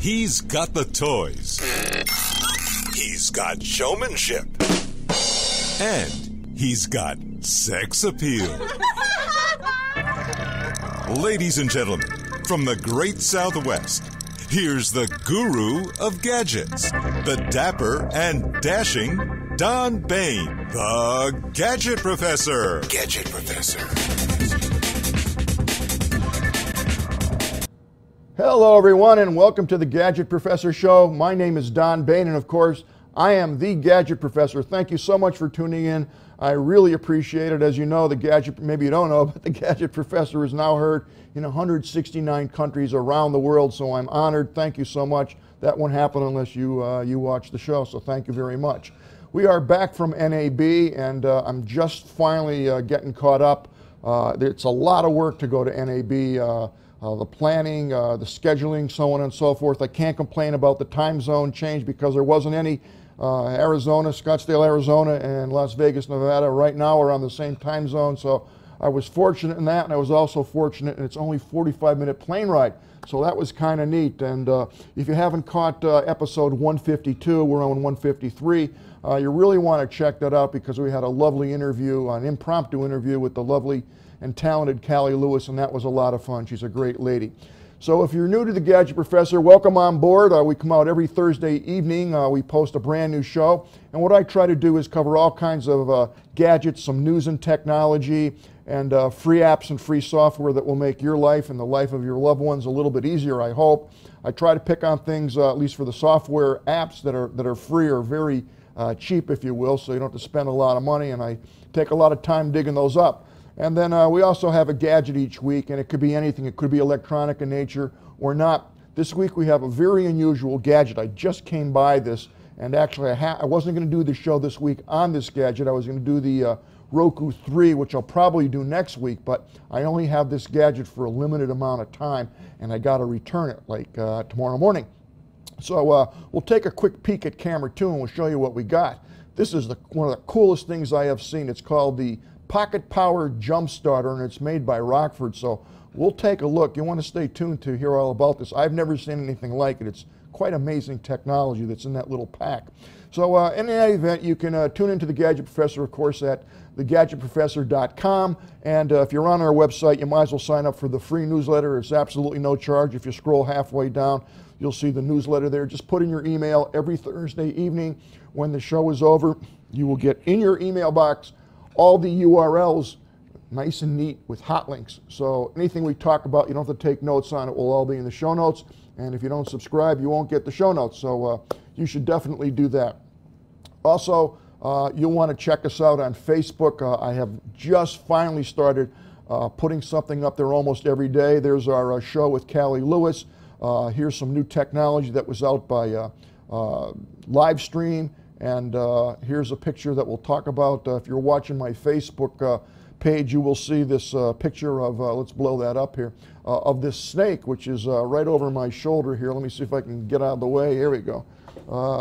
He's got the toys. He's got showmanship. And he's got sex appeal. Ladies and gentlemen, from the great Southwest, here's the guru of gadgets, the dapper and dashing Don Baine, the Gadget Professor. Gadget Professor. Hello, everyone, and welcome to the Gadget Professor Show. My name is Don Baine, and of course, I am the Gadget Professor. Thank you so much for tuning in. I really appreciate it. As you know, the Gadget, maybe you don't know, but the Gadget Professor is now heard in 169 countries around the world, so I'm honored. Thank you so much. That won't happen unless you, uh, you watch the show, so thank you very much. We are back from NAB, and uh, I'm just finally uh, getting caught up. Uh, it's a lot of work to go to NAB. Uh, the planning, uh, the scheduling, so on and so forth. I can't complain about the time zone change because there wasn't any. Uh, Arizona, Scottsdale, Arizona, and Las Vegas, Nevada, right now are on the same time zone. So I was fortunate in that, and I was also fortunate, and it's only 45 minute plane ride. So that was kind of neat. And uh, if you haven't caught uh, episode 152, we're on 153. Uh, you really want to check that out because we had a lovely interview, an impromptu interview with the lovely and talented Callie Lewis, and that was a lot of fun. She's a great lady. So if you're new to the Gadget Professor, welcome on board. Uh, we come out every Thursday evening. Uh, we post a brand new show. And what I try to do is cover all kinds of uh, gadgets, some news and technology, and uh, free apps and free software that will make your life and the life of your loved ones a little bit easier, I hope. I try to pick on things, uh, at least for the software apps that are, that are free or very uh, cheap, if you will, so you don't have to spend a lot of money. And I take a lot of time digging those up. And then uh, we also have a gadget each week, and it could be anything. It could be electronic in nature or not. This week we have a very unusual gadget. I just came by this, and actually I, I wasn't going to do the show this week on this gadget. I was going to do the uh, Roku 3, which I'll probably do next week, but I only have this gadget for a limited amount of time, and I got to return it like uh, tomorrow morning. So uh, we'll take a quick peek at camera two, and we'll show you what we got. This is the, one of the coolest things I have seen. It's called the Pocket Power Jump Starter, and it's made by Rockford. So we'll take a look. You want to stay tuned to hear all about this. I've never seen anything like it. It's quite amazing technology that's in that little pack. So uh, in any event, you can uh, tune into the Gadget Professor, of course, at thegadgetprofessor.com. And uh, if you're on our website, you might as well sign up for the free newsletter. It's absolutely no charge. If you scroll halfway down, you'll see the newsletter there. Just put in your email every Thursday evening when the show is over. You will get in your email box all the URLs nice and neat with hot links. So anything we talk about, you don't have to take notes on it. will all be in the show notes. And if you don't subscribe, you won't get the show notes. So uh, you should definitely do that. Also, uh, you'll want to check us out on Facebook. Uh, I have just finally started uh, putting something up there almost every day. There's our uh, show with Callie Lewis. Uh, here's some new technology that was out by Livestream. And uh, here's a picture that we'll talk about. Uh, if you're watching my Facebook uh, page, you will see this uh, picture of, uh, let's blow that up here, uh, of this snake, which is right over my shoulder here. Let me see if I can get out of the way. Here we go.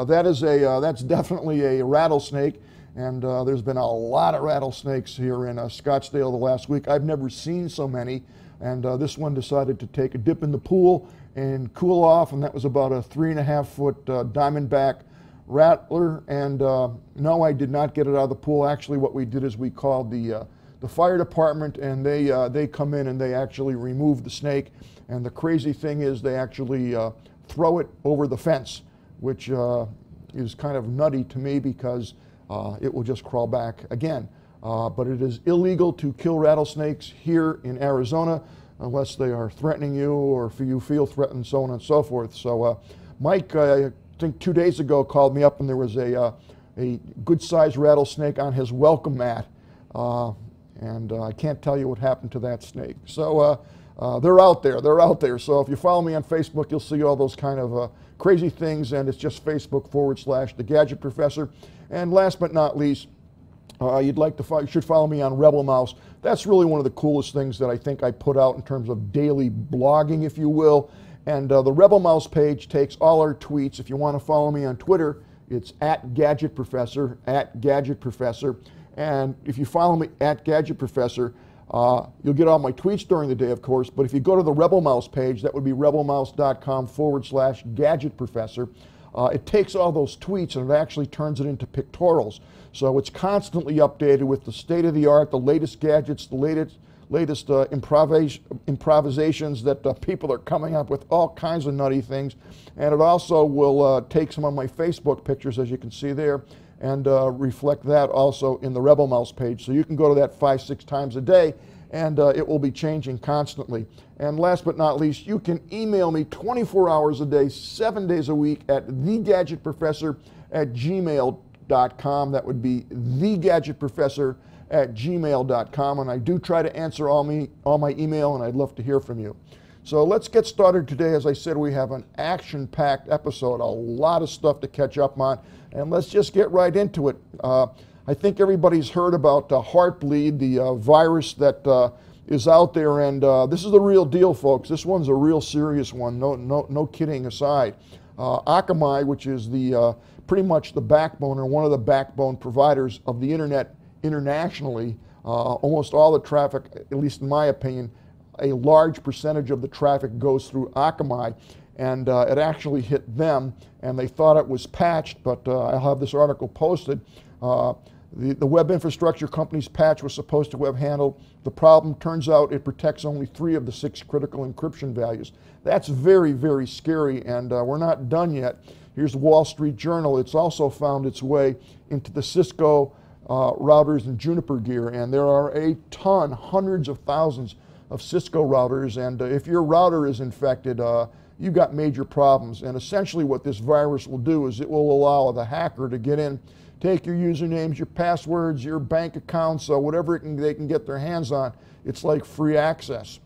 that is a, that's definitely a rattlesnake. And there's been a lot of rattlesnakes here in Scottsdale the last week. I've never seen so many. And this one decided to take a dip in the pool and cool off. And that was about a three and a half foot diamondback rattler, and uh, no, I did not get it out of the pool. Actually, what we did is we called the uh, the fire department, and they uh, they come in and they actually remove the snake. And the crazy thing is, they actually uh, throw it over the fence, which uh, is kind of nutty to me because it will just crawl back again. but it is illegal to kill rattlesnakes here in Arizona unless they are threatening you or if you feel threatened, so on and so forth. So, Mike I think two days ago called me up and there was a, uh, a good sized rattlesnake on his welcome mat. Uh, and uh, I can't tell you what happened to that snake. So uh, uh, they're out there. They're out there. So if you follow me on Facebook, you'll see all those kind of crazy things. And it's just Facebook forward slash the Gadget Professor. And last but not least, uh, you'd like to follow, you should follow me on Rebel Mouse. That's really one of the coolest things that I think I put out in terms of daily blogging, if you will. And uh, the Rebel Mouse page takes all our tweets. If you want to follow me on Twitter, it's at Gadget Professor, at Gadget Professor. And if you follow me at Gadget Professor, Uh, you'll get all my tweets during the day, of course, but if you go to the Rebel Mouse page, that would be rebelmouse.com forward slash gadget professor. Uh, it takes all those tweets and it actually turns it into pictorials. So it's constantly updated with the state of the art, the latest gadgets, the latest latest uh, improvis- improvisations that uh, people are coming up with all kinds of nutty things. And it also will uh, take some of my Facebook pictures, as you can see there, and uh, reflect that also in the Rebel Mouse page. So you can go to that five, six times a day, and uh, it will be changing constantly. And last but not least, you can email me 24 hours a day, seven days a week at thegadgetprofessor at gmail.com. That would be thegadgetprofessor at gmail.com. And I do try to answer all, me, all my email, and I'd love to hear from you. So let's get started today. As I said, we have an action packed episode, a lot of stuff to catch up on, and let's just get right into it. Uh, I think everybody's heard about uh, Heartbleed, the uh, virus that uh, is out there, and uh, this is the real deal, folks. This one's a real serious one, no, no, no kidding aside. Uh, Akamai, which is the pretty much the backbone or one of the backbone providers of the internet internationally, uh, almost all the traffic, at least in my opinion, a large percentage of the traffic goes through Akamai. And uh, it actually hit them, and they thought it was patched, but uh, I'll have this article posted. Uh, the, the web infrastructure company's patch was supposed to have handled the problem. Turns out it protects only three of the six critical encryption values. That's very, very scary, and uh, we're not done yet. Here's the Wall Street Journal. It's also found its way into the Cisco uh, routers and Juniper gear, and there are a ton, hundreds of thousands of Cisco routers, and uh, if your router is infected, uh, you've got major problems. And essentially what this virus will do is it will allow the hacker to get in, take your usernames, your passwords, your bank accounts, uh, whatever can, they can get their hands on. It's like free access.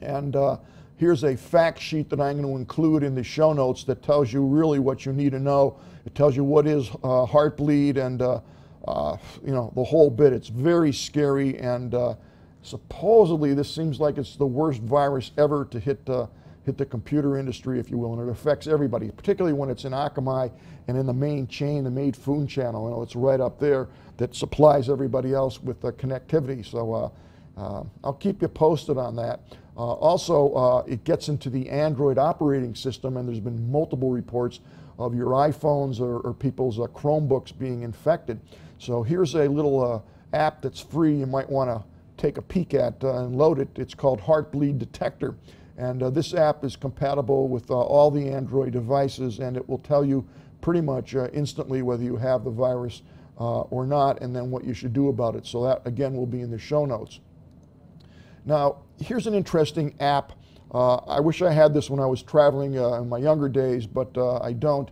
And uh, here's a fact sheet that I'm going to include in the show notes that tells you really what you need to know. It tells you what is uh, Heartbleed and uh, you know, the whole bit. It's very scary, and uh, supposedly this seems like it's the worst virus ever to hit uh, hit the computer industry, if you will, and it affects everybody, particularly when it's in Akamai and in the main chain, the main food channel. You know, it's right up there that supplies everybody else with the connectivity. So uh, uh, I'll keep you posted on that. Uh, also, it gets into the Android operating system, and there's been multiple reports of your iPhones or, or people's Chromebooks being infected. So here's a little uh, app that's free you might want to take a peek at uh, and load it. It's called Heartbleed Detector. And uh, this app is compatible with uh, all the Android devices and it will tell you pretty much uh, instantly whether you have the virus uh, or not and then what you should do about it. So that again will be in the show notes. Now, here's an interesting app. I wish I had this when I was traveling in my younger days, but I don't.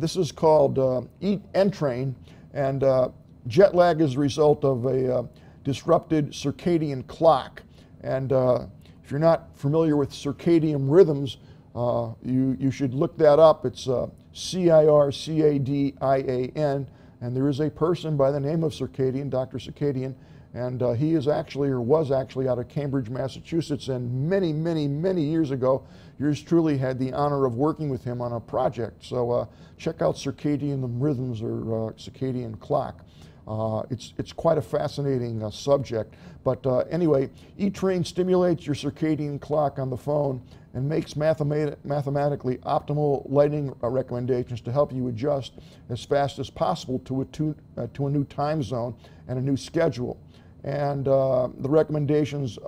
this is called Eat Entrain. And uh, jet lag is a result of a uh, disrupted circadian clock. And uh, if you're not familiar with circadian rhythms, uh, you, you should look that up. It's uh, C I R C A D I A N. And there is a person by the name of Circadian, Dr. Circadian, and uh, he is actually, or was actually, out of Cambridge, Massachusetts. And many, many, many years ago, yours truly had the honor of working with him on a project. So uh, check out circadian rhythms or uh, circadian clock. Uh, it's, it's quite a fascinating uh, subject. But uh, anyway, Entrain stimulates your circadian clock on the phone and makes mathemat mathematically optimal lighting recommendations to help you adjust as fast as possible to a, to, to a new time zone and a new schedule. And the recommendations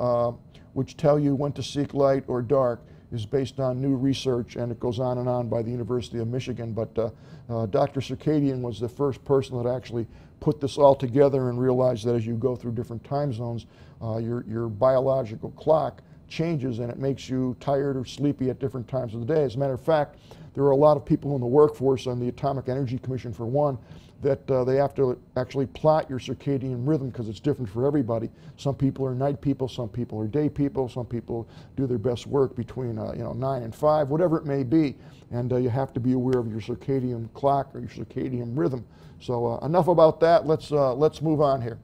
which tell you when to seek light or dark is based on new research, and it goes on and on by the University of Michigan. But uh, uh, Dr. Circadian was the first person that actually put this all together and realized that as you go through different time zones, uh, your, your biological clock changes and it makes you tired or sleepy at different times of the day. As a matter of fact, there are a lot of people in the workforce, on the Atomic Energy Commission for one, that uh, they have to actually plot your circadian rhythm because it's different for everybody. Some people are night people, some people are day people, some people do their best work between uh, you know nine and five, whatever it may be, and uh, you have to be aware of your circadian clock or your circadian rhythm. So uh, enough about that. Let's uh, let's move on here.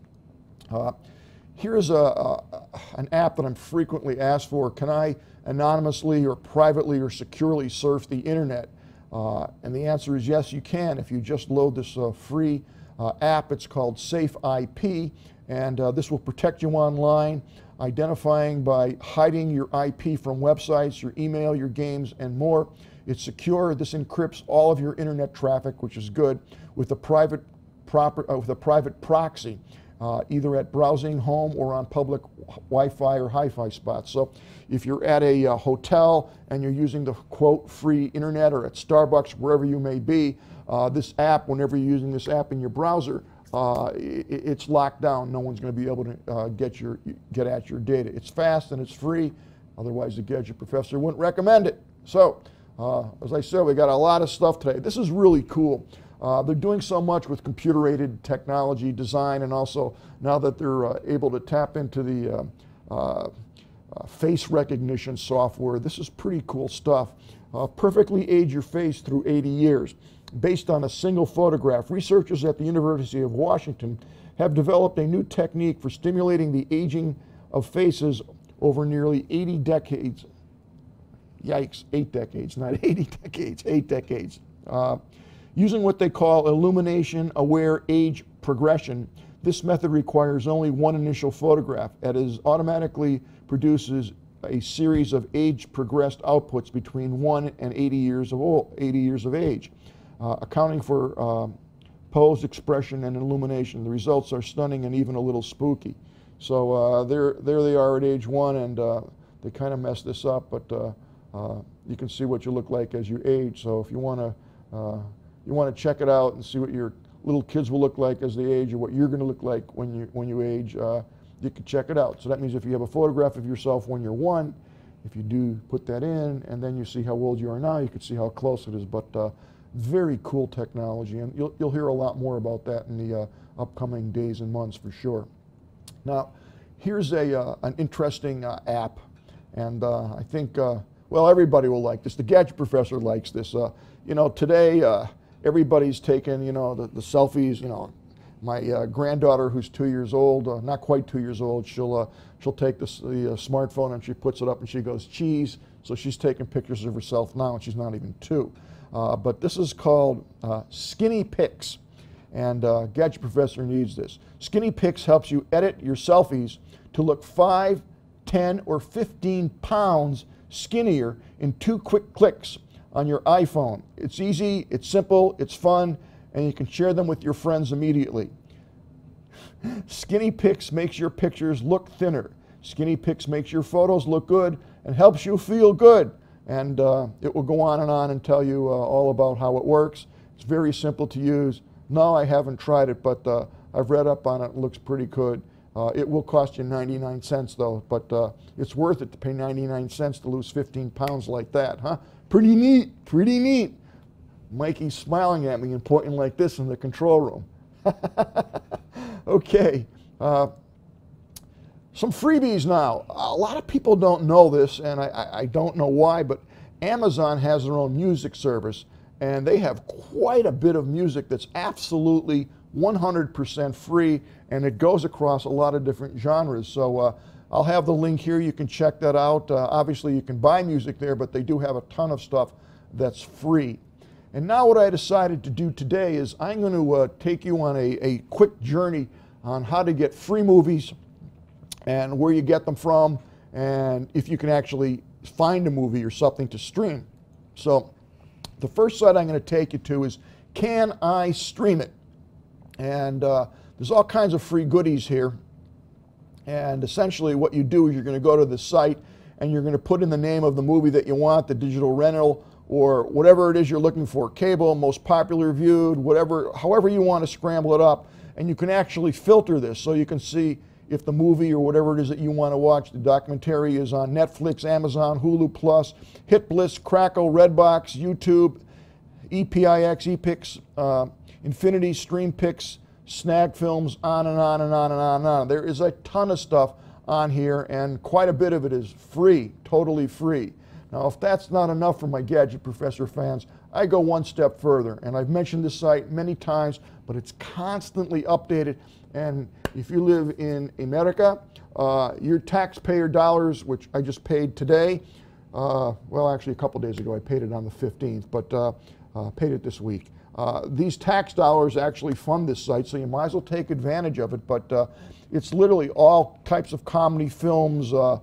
Uh, here's a, a, an app that I'm frequently asked for. Can I anonymously or privately or securely surf the internet? Uh, and the answer is yes, you can if you just load this uh, free uh, app. It's called Safe IP, and uh, this will protect you online, identifying by hiding your IP from websites, your email, your games, and more. It's secure. This encrypts all of your internet traffic, which is good, with a private proper uh, with a private proxy, uh, either at browsing home or on public Wi-Fi or Hi-Fi spots. So, if you're at a uh, hotel and you're using the quote free internet, or at Starbucks, wherever you may be, uh, this app, whenever you're using this app in your browser, uh, it, it's locked down. No one's going to be able to uh, get your get at your data. It's fast and it's free. Otherwise, the gadget professor wouldn't recommend it. So. Uh, as I said, we got a lot of stuff today. This is really cool. Uh, they're doing so much with computer aided technology design, and also now that they're uh, able to tap into the uh, uh, uh, face recognition software, this is pretty cool stuff. perfectly age your face through 80 years. Based on a single photograph, researchers at the University of Washington have developed a new technique for stimulating the aging of faces over nearly 80 decades yikes, eight decades, not 80 decades, eight decades. Using what they call illumination aware age progression, this method requires only one initial photograph. It is automatically produces a series of age progressed outputs between 1 and 80 years of old, 80 years of age, uh, accounting for uh, pose, expression, and illumination. The results are stunning and even a little spooky. So uh, there, there they are at age one, and uh, they kind of messed this up, but uh, uh, you can see what you look like as you age. So if you want to you want to check it out and see what your little kids will look like as they age or what you're going to look like when you when you age, uh, you can check it out. So that means if you have a photograph of yourself when you're one, if you do put that in and then you see how old you are now, you can see how close it is. But uh, very cool technology, and you'll you'll hear a lot more about that in the uh, upcoming days and months for sure. Now, here's a uh, an interesting app, and I think well, everybody will like this. The gadget professor likes this. Uh, you know, today uh, everybody's taking, you know, the, the selfies. You know, my uh, granddaughter, who's two years old, uh, not quite two years old, she'll uh, she'll take the uh, smartphone and she puts it up and she goes cheese. So she's taking pictures of herself now, and she's not even two. but this is called Skinny Pics, and Gadget Professor needs this. Skinny Pics helps you edit your selfies to look five, 10, or 15 pounds skinnier in two quick clicks on your iPhone. It's easy, it's simple, it's fun, and you can share them with your friends immediately. Skinny Pics makes your pictures look thinner. Skinny Pics makes your photos look good and helps you feel good. And uh, it will go on and on and tell you uh, all about how it works. It's very simple to use. No, I haven't tried it, but uh, I've read up on it. It looks pretty good. Uh, it will cost you 99 cents though, but uh, it's worth it to pay 99 cents to lose 15 pounds like that, huh? Pretty neat, pretty neat. Mikey's smiling at me and pointing like this in the control room. okay, uh, some freebies now. A lot of people don't know this, and I, I don't know why, but Amazon has their own music service, and they have quite a bit of music that's absolutely 100% free, and it goes across a lot of different genres. So uh, I'll have the link here. You can check that out. Uh, obviously, you can buy music there, but they do have a ton of stuff that's free. And now, what I decided to do today is I'm going to uh, take you on a, a quick journey on how to get free movies and where you get them from, and if you can actually find a movie or something to stream. So, the first site I'm going to take you to is Can I Stream It? And uh, there's all kinds of free goodies here. And essentially, what you do is you're going to go to the site and you're going to put in the name of the movie that you want, the digital rental, or whatever it is you're looking for cable, most popular viewed, whatever, however you want to scramble it up. And you can actually filter this so you can see if the movie or whatever it is that you want to watch, the documentary is on Netflix, Amazon, Hulu Plus, HitBliss, Crackle, Redbox, YouTube, EPIX, EPIX. Uh, Infinity, Stream Snag Films, on and on and on and on and on. There is a ton of stuff on here, and quite a bit of it is free, totally free. Now, if that's not enough for my Gadget Professor fans, I go one step further, and I've mentioned this site many times, but it's constantly updated. And if you live in America, uh, your taxpayer dollars, which I just paid today, Uh, well, actually, a couple days ago, I paid it on the 15th, but uh, uh, paid it this week. Uh, these tax dollars actually fund this site, so you might as well take advantage of it. But uh, it's literally all types of comedy films, uh,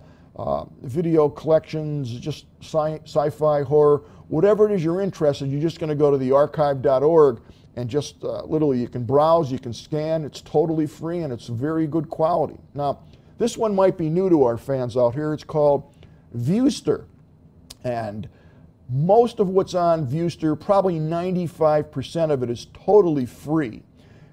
video collections, just sci- fi horror, whatever it is you're interested. You're just going to go to the archive.org and just literally you can browse, you can scan. It's totally free and it's very good quality. Now, this one might be new to our fans out here. It's called Viewster. And most of what's on Viewster, probably 95% of it is totally free.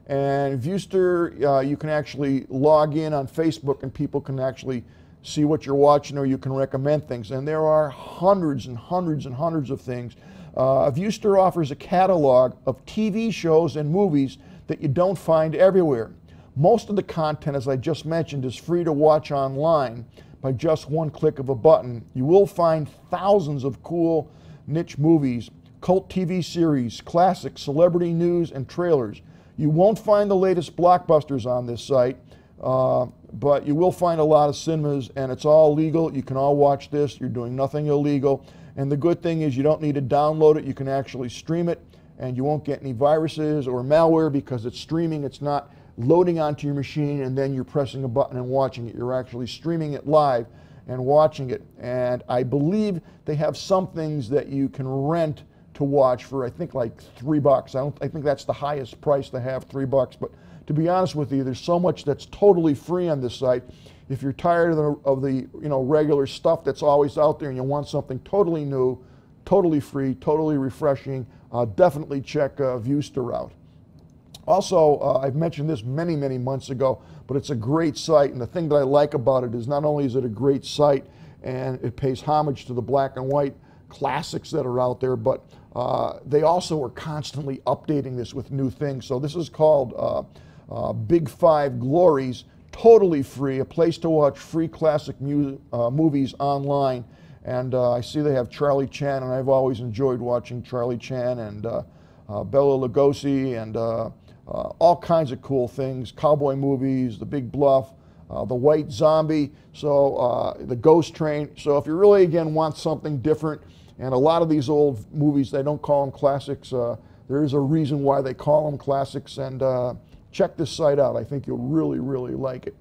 And Viewster, uh, you can actually log in on Facebook and people can actually see what you're watching or you can recommend things. And there are hundreds and hundreds and hundreds of things. Uh, Viewster offers a catalog of TV shows and movies that you don't find everywhere. Most of the content, as I just mentioned, is free to watch online by just one click of a button. You will find thousands of cool niche movies, cult TV series, classics, celebrity news, and trailers. You won't find the latest blockbusters on this site, uh, but you will find a lot of cinemas, and it's all legal. You can all watch this. You're doing nothing illegal. And the good thing is, you don't need to download it. You can actually stream it, and you won't get any viruses or malware because it's streaming. It's not loading onto your machine and then you're pressing a button and watching it. You're actually streaming it live and watching it. And I believe they have some things that you can rent to watch for I think like three bucks. I don't I think that's the highest price to have, three bucks. But to be honest with you, there's so much that's totally free on this site. If you're tired of the, of the you know regular stuff that's always out there and you want something totally new, totally free, totally refreshing, uh, definitely check uh, Viewster out. Also, uh, I've mentioned this many, many months ago, but it's a great site. And the thing that I like about it is not only is it a great site and it pays homage to the black and white classics that are out there, but uh, they also are constantly updating this with new things. So this is called uh, uh Big Five Glories, totally free, a place to watch free classic mu- uh, movies online. And uh, I see they have Charlie Chan, and I've always enjoyed watching Charlie Chan and Bela Lugosi and uh, all kinds of cool things, cowboy movies, The Big Bluff, uh, The White Zombie, so uh, The Ghost Train. So if you really, again, want something different, and a lot of these old movies, they don't call them classics. Uh, there is a reason why they call them classics, and uh, check this site out. I think you'll really, really like it.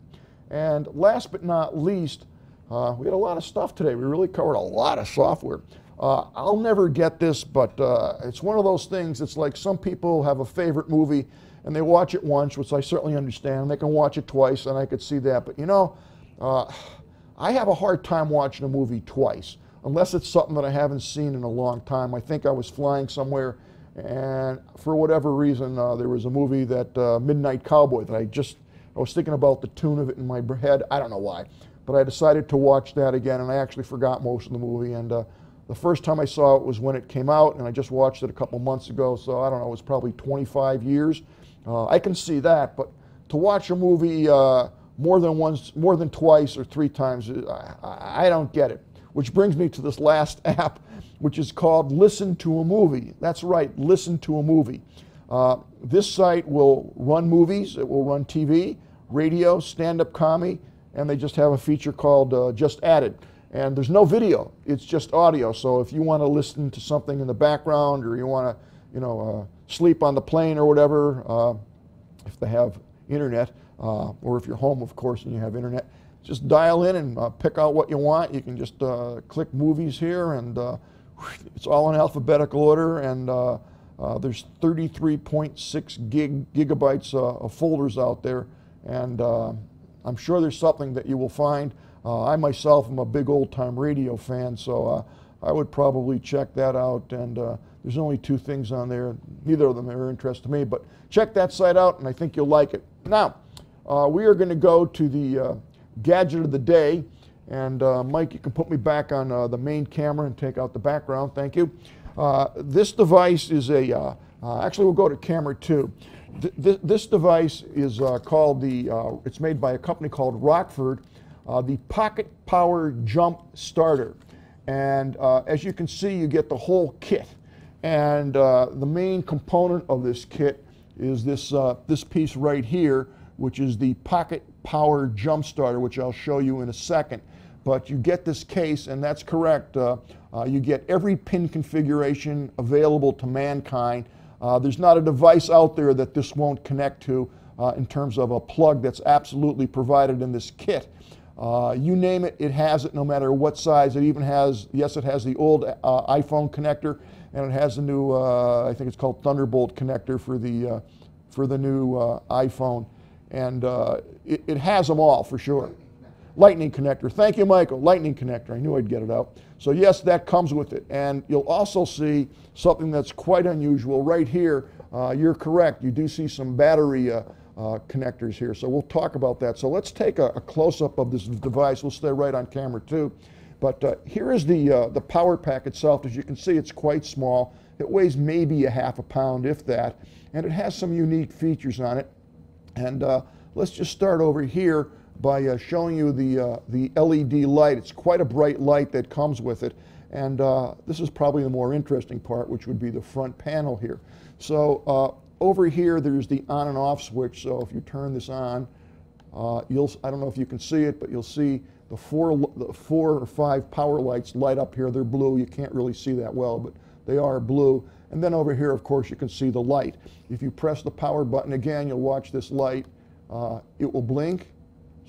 And last but not least, uh, we had a lot of stuff today. We really covered a lot of software. Uh, I'll never get this, but uh, it's one of those things. It's like some people have a favorite movie and they watch it once, which I certainly understand. They can watch it twice, and I could see that. But you know, uh, I have a hard time watching a movie twice, unless it's something that I haven't seen in a long time. I think I was flying somewhere, and for whatever reason, uh, there was a movie that uh, Midnight Cowboy that I just I was thinking about the tune of it in my head. I don't know why, but I decided to watch that again, and I actually forgot most of the movie. And uh, the first time I saw it was when it came out, and I just watched it a couple months ago. So I don't know, it was probably 25 years. Uh, I can see that, but to watch a movie uh, more than once, more than twice or three times, uh, I, I, don't get it. Which brings me to this last app, which is called Listen to a Movie. That's right, Listen to a Movie. Uh, this site will run movies, it will run TV, radio, stand-up comedy, and they just have a feature called uh, Just Added. And there's no video; it's just audio. So if you want to listen to something in the background, or you want to, you know uh, sleep on the plane or whatever, uh, if they have internet, uh, or if you're home, of course, and you have internet, just dial in and uh, pick out what you want. You can just uh, click movies here, and uh, it's all in alphabetical order. And there's 33.6 gig gigabytes of folders out there, and I'm sure there's something that you will find. I myself am a big old time radio fan, so I would probably check that out and there's only two things on there. Neither of them are interest to me, but check that site out, and I think you'll like it. Now, uh, we are going to go to the uh, gadget of the day. And uh, Mike, you can put me back on uh, the main camera and take out the background. Thank you. Uh, this device is a, uh, actually, we'll go to camera two. Th this device is called the, it's made by a company called Rockford, the Pocket Power Jump Starter. And as you can see, you get the whole kit. And uh, the main component of this kit is this, uh, this piece right here, which is the Pocket Power Jump Starter, which I'll show you in a second. but you get this case, and that's correct. Uh, uh, you get every pin configuration available to mankind. Uh, there's not a device out there that this won't connect to uh, in terms of a plug that's absolutely provided in this kit. Uh, you name it, it has it no matter what size. It even has, yes, it has the old uh, iPhone connector, and it has the new, uh, I think it's called Thunderbolt connector for the, uh, for the new uh, iPhone. And it, it has them all for sure. Lightning connector. Thank you, Michael. Lightning connector. I knew I'd get it out. So, yes, that comes with it. And you'll also see something that's quite unusual right here. you're correct. You do see some battery uh, connectors here. So we'll talk about that. So let's take a, a close-up of this device. We'll stay right on camera too. But uh, here is the, uh, the power pack itself. As you can see, it's quite small. It weighs maybe a half a pound, if that. And it has some unique features on it. And uh, let's just start over here by uh, showing you the, uh, the LED light. It's quite a bright light that comes with it. And this is probably the more interesting part, which would be the front panel here. So over here, there's the on and off switch. So if you turn this on, uh, you'll, I don't know if you can see it, but you'll see the four, the four or five power lights light up here. They're blue. You can't really see that well, but they are blue. And then over here, of course, you can see the light. If you press the power button again, you'll watch this light. Uh, it will blink.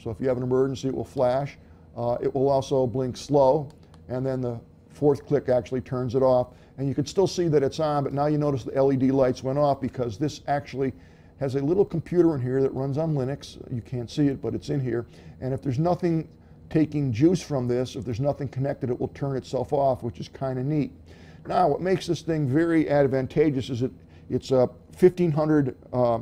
So if you have an emergency, it will flash. Uh, it will also blink slow. And then the fourth click actually turns it off and you can still see that it's on, but now you notice the LED lights went off because this actually has a little computer in here that runs on Linux. You can't see it, but it's in here. And if there's nothing taking juice from this, if there's nothing connected, it will turn itself off, which is kind of neat. Now, what makes this thing very advantageous is it it's a 1500, uh,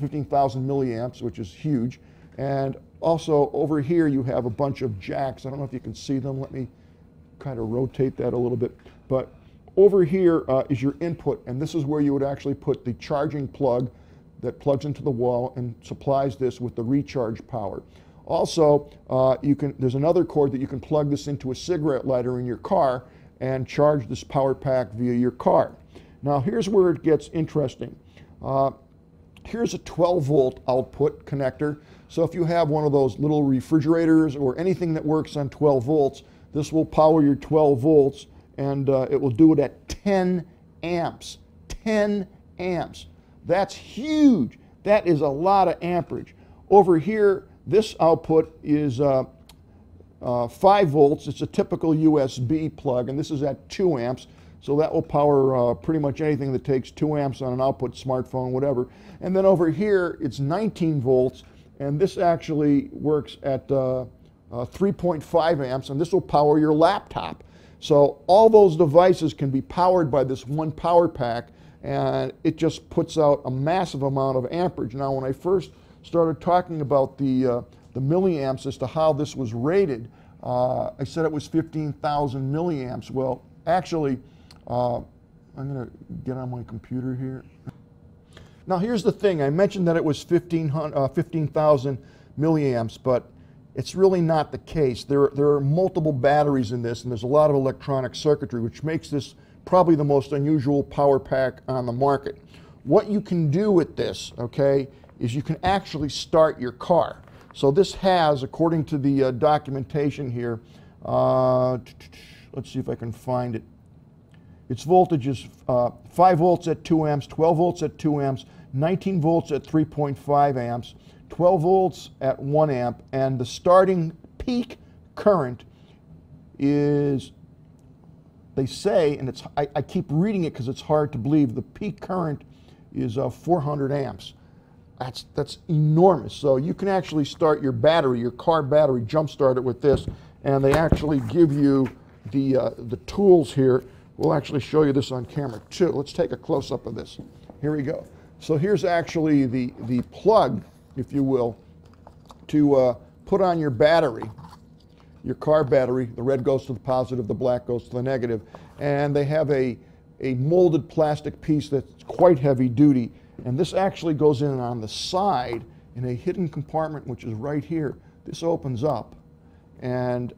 15,000 milliamps, which is huge. And also over here, you have a bunch of jacks. I don't know if you can see them. Let me kind of rotate that a little bit. But over here uh, is your input, and this is where you would actually put the charging plug that plugs into the wall and supplies this with the recharge power. Also, uh, you can, there's another cord that you can plug this into a cigarette lighter in your car and charge this power pack via your car. Now here's where it gets interesting. Uh, here's a 12 volt output connector. So if you have one of those little refrigerators or anything that works on 12 volts, this will power your 12 volts and uh, it will do it at 10 amps. 10 amps. That's huge. That is a lot of amperage. Over here, this output is uh, uh, 5 volts. It's a typical USB plug, and this is at 2 amps. So that will power uh, pretty much anything that takes 2 amps on an output smartphone, whatever. And then over here, it's 19 volts, and this actually works at uh, uh, 3.5 amps, and this will power your laptop. So all those devices can be powered by this one power pack and it just puts out a massive amount of amperage. Now when I first started talking about the, uh, the milliamps as to how this was rated, uh, I said it was 15,000 milliamps. Well, actually, uh, I'm going to get on my computer here. Now here's the thing, I mentioned that it was 15,000 uh, 15, milliamps, but it's really not the case. There, there are multiple batteries in this, and there's a lot of electronic circuitry, which makes this probably the most unusual power pack on the market. What you can do with this, okay, is you can actually start your car. So this has, according to the uh, documentation here, uh, let's see if I can find it. Its voltage is uh, 5 volts at 2 amps, 12 volts at 2 amps, 19 volts at 3.5 amps, 12 volts at 1 amp, and the starting peak current is, they say, and it's I, I keep reading it because it's hard to believe, the peak current is uh, 400 amps. That's, that's enormous. So you can actually start your battery, your car battery, jump start it with this, and they actually give you the, uh, the tools here. We'll actually show you this on camera too. Let's take a close up of this. Here we go. So here's actually the, the plug if you will, to uh, put on your battery, your car battery. The red goes to the positive, the black goes to the negative. And they have a, a molded plastic piece that's quite heavy duty. And this actually goes in on the side in a hidden compartment, which is right here. This opens up. And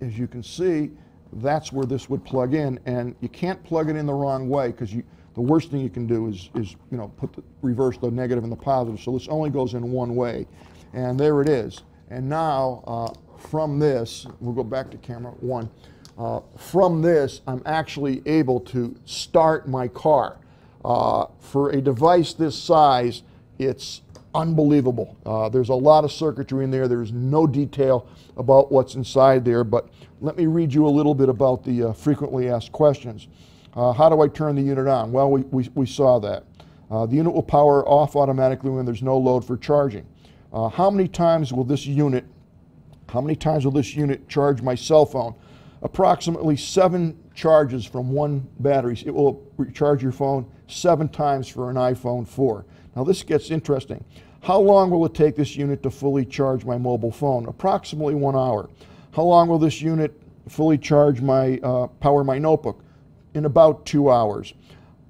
as you can see, that's where this would plug in. And you can't plug it in the wrong way because you, the worst thing you can do is, is you know, put the, reverse the negative and the positive. So this only goes in one way. And there it is. And now, uh, from this, we'll go back to camera one. Uh, from this, I'm actually able to start my car. Uh, for a device this size, it's unbelievable. Uh, there's a lot of circuitry in there. There's no detail about what's inside there, but let me read you a little bit about the uh, frequently asked questions. Uh, how do I turn the unit on? Well, we, we, we saw that. Uh, the unit will power off automatically when there's no load for charging. Uh, how many times will this unit, how many times will this unit charge my cell phone? Approximately seven charges from one battery. It will recharge your phone seven times for an iPhone 4. Now this gets interesting. How long will it take this unit to fully charge my mobile phone? Approximately one hour. How long will this unit fully charge my, uh, power my notebook? In about two hours.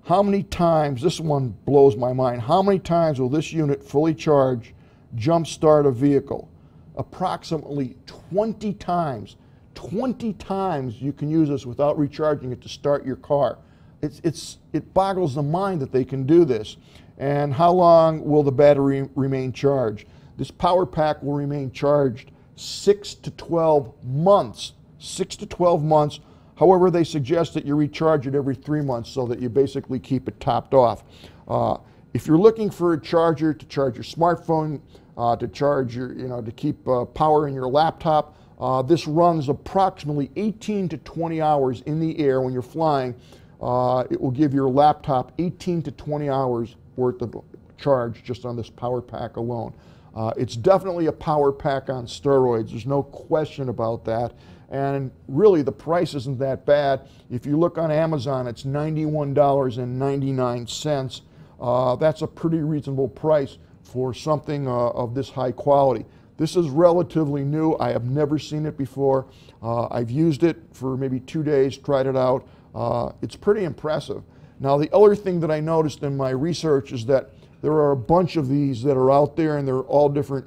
How many times, this one blows my mind, how many times will this unit fully charge, jump start a vehicle? Approximately 20 times. 20 times you can use this without recharging it to start your car. It's, it's, it boggles the mind that they can do this. And how long will the battery remain charged? This power pack will remain charged 6 to 12 months. 6 to 12 months. However, they suggest that you recharge it every three months so that you basically keep it topped off. Uh, if you're looking for a charger to charge your smartphone, uh, to charge your, you know, to keep uh, power in your laptop, uh, this runs approximately 18 to 20 hours in the air when you're flying. Uh, it will give your laptop 18 to 20 hours worth of charge just on this power pack alone. Uh, it's definitely a power pack on steroids. There's no question about that. And really, the price isn't that bad. If you look on Amazon, it's $91.99. Uh, that's a pretty reasonable price for something uh, of this high quality. This is relatively new. I have never seen it before. Uh, I've used it for maybe two days, tried it out. Uh, it's pretty impressive. Now, the other thing that I noticed in my research is that there are a bunch of these that are out there and they're all different.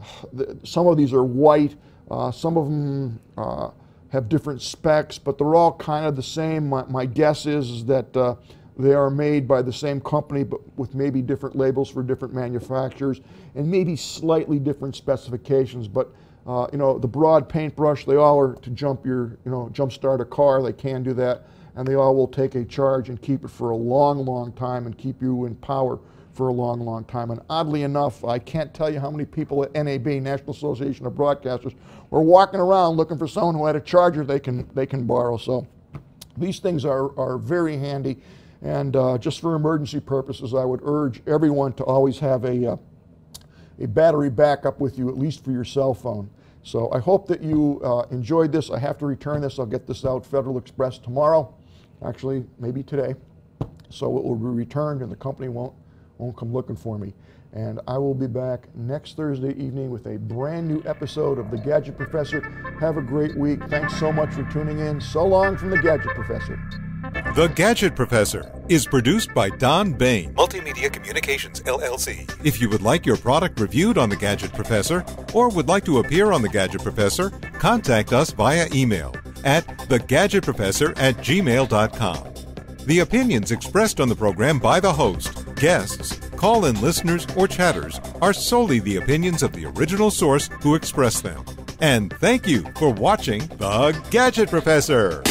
Some of these are white, uh, some of them uh, have different specs, but they're all kind of the same. My, my guess is, is that uh, they are made by the same company, but with maybe different labels for different manufacturers and maybe slightly different specifications. But uh, you know, the broad paintbrush, they all are to jump your, you know, jump start a car. They can do that, and they all will take a charge and keep it for a long, long time and keep you in power for a long, long time. And oddly enough, I can't tell you how many people at NAB, National Association of Broadcasters, were walking around looking for someone who had a charger they can they can borrow. So these things are are very handy. And uh, just for emergency purposes, I would urge everyone to always have a, uh, a battery backup with you, at least for your cell phone. So I hope that you uh, enjoyed this. I have to return this. I'll get this out Federal Express tomorrow, actually, maybe today. So it will be returned and the company won't, won't come looking for me. And I will be back next Thursday evening with a brand new episode of The Gadget Professor. Have a great week. Thanks so much for tuning in. So long from The Gadget Professor. The Gadget Professor is produced by Don Baine, Multimedia Communications LLC. If you would like your product reviewed on The Gadget Professor or would like to appear on The Gadget Professor, contact us via email at thegadgetprofessor at gmail.com. The opinions expressed on the program by the host, guests, call in listeners, or chatters are solely the opinions of the original source who expressed them. And thank you for watching The Gadget Professor.